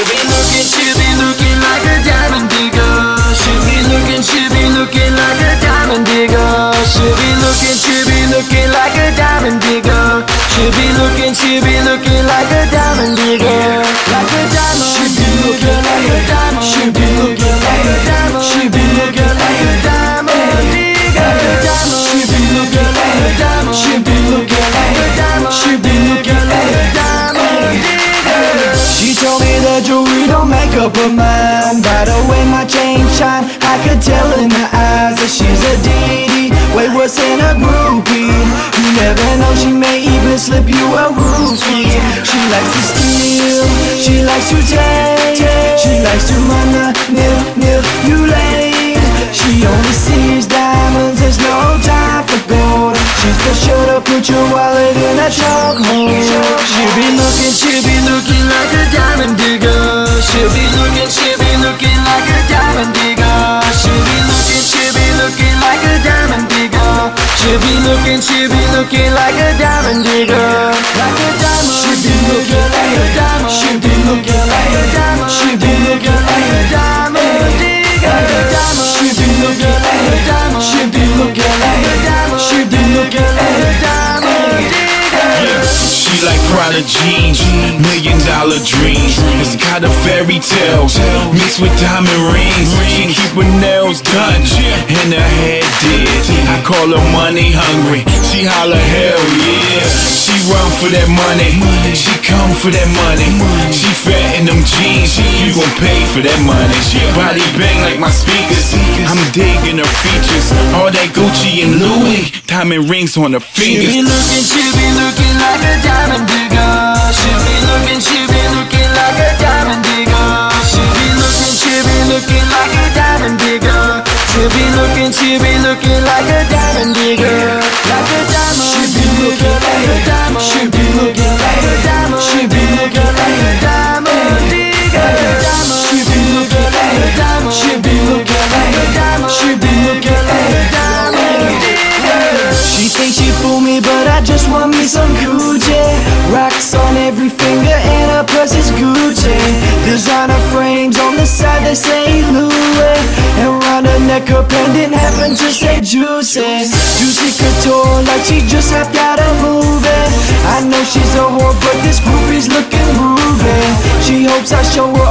looking, she be looking like a diamond digger. She be looking, she be looking like a diamond digger. She be looking, she be looking like a diamond digger. She be looking, she be up her mind By the way my chain shine. I could tell in her eyes that she's a deity. Way worse than a groupie. You never know, she may even slip you a roofie. She likes to steal, she likes to take. She likes to manipulate looking, she be looking like a diamond digger. Jeans, million dollar dreams. It's kind of fairy tales mixed with diamond rings. She keep her nails done and her head did. I call her money hungry. She holler hell yeah. She run for that money. She come for that money. She fat in them jeans. You gon' pay for that money. She body bang like my speakers. I'm digging her features. All that Gucci and Louis, diamond rings on her fingers. She be looking, she be looking like a diamond Designer frames on the side, they say Louis And round her neck, her pendant happened to say Juicy Juicy couture, like she just hopped out a movie I know she's a whore, but this groupie's looking groovy She hopes I show her